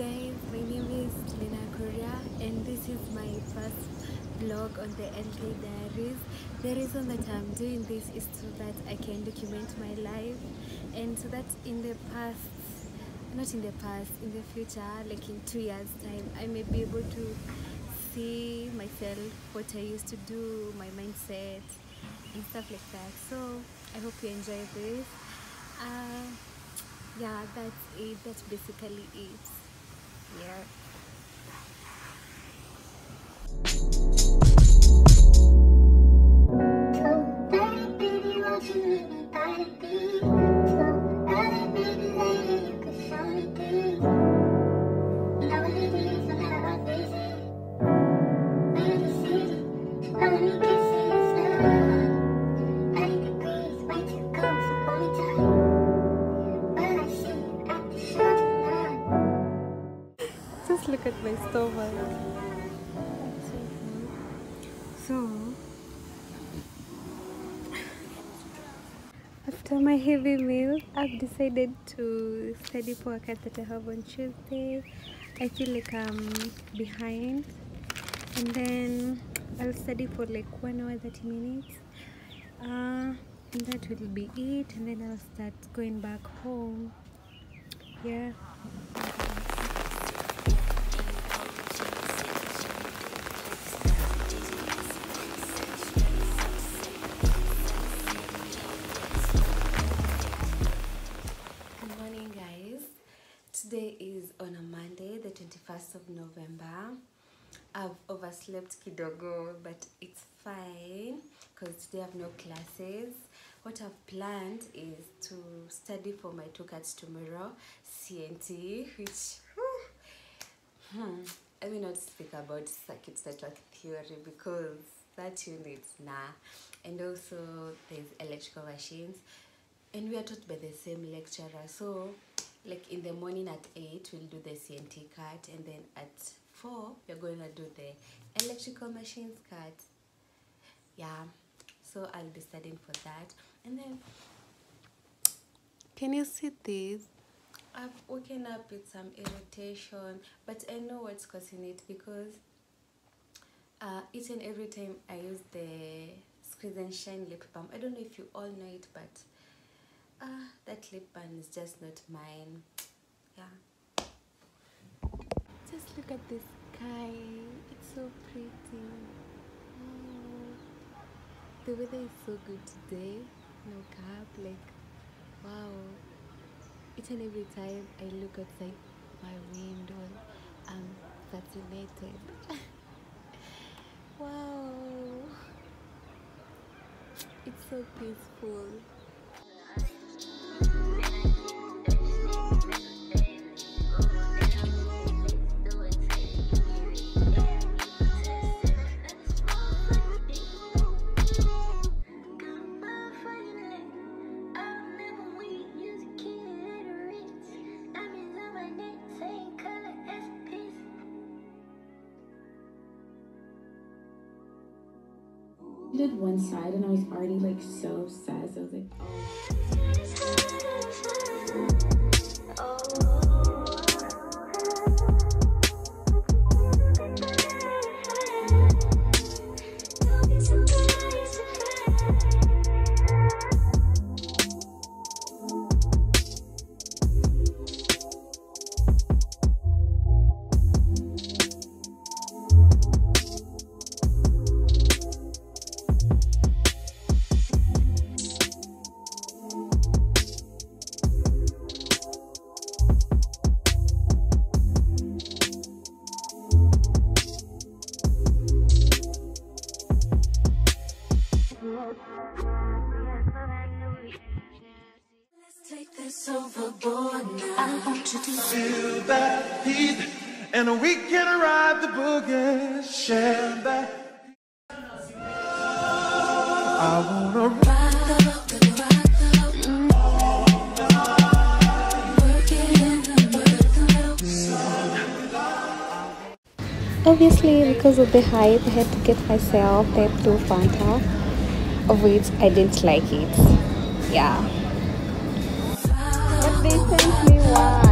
guys, my name is Lena Korea and this is my first vlog on the LK Diaries. The reason that I'm doing this is so that I can document my life and so that in the past, not in the past, in the future, like in two years time, I may be able to see myself, what I used to do, my mindset and stuff like that. So I hope you enjoy this. Uh, yeah, that's it. That's basically it. My stomach. So, after my heavy meal, I've decided to study for a class that I have on Tuesday. I feel like I'm behind, and then I'll study for like one hour, 30 minutes. Uh, and that will be it, and then I'll start going back home. Yeah. Of November. I've overslept kidogo, but it's fine because today I have no classes. What I've planned is to study for my two cards tomorrow, CNT, which hmm, I will not speak about circuit network theory because that unit nah. And also there's electrical machines and we are taught by the same lecturer so like in the morning at 8 we'll do the cnt cut and then at 4 we're going to do the electrical machines cut. Yeah so i'll be studying for that. And then can you see this? I've woken up with some irritation but i know what's causing it because uh, each and every time i use the squeeze and shine lip balm i don't know if you all know it but ah that lip balm is just not mine. Yeah. Just look at this sky. It's so pretty. Oh, the weather is so good today. No cap like wow. Each and every time i look outside my window i'm fascinated. Wow. It's so peaceful did one side and I was already like so sad. So I was like, oh. Take this overboard now. I want you to Feel that heat, and we can ride the boogie, share that. I wanna ride the boat, baby, ride the boat. Work it in the work the middle. Obviously, because of the hype, I had to get myself Pep 2 Fanta, of which I didn't like it. Yeah. But they sent me one.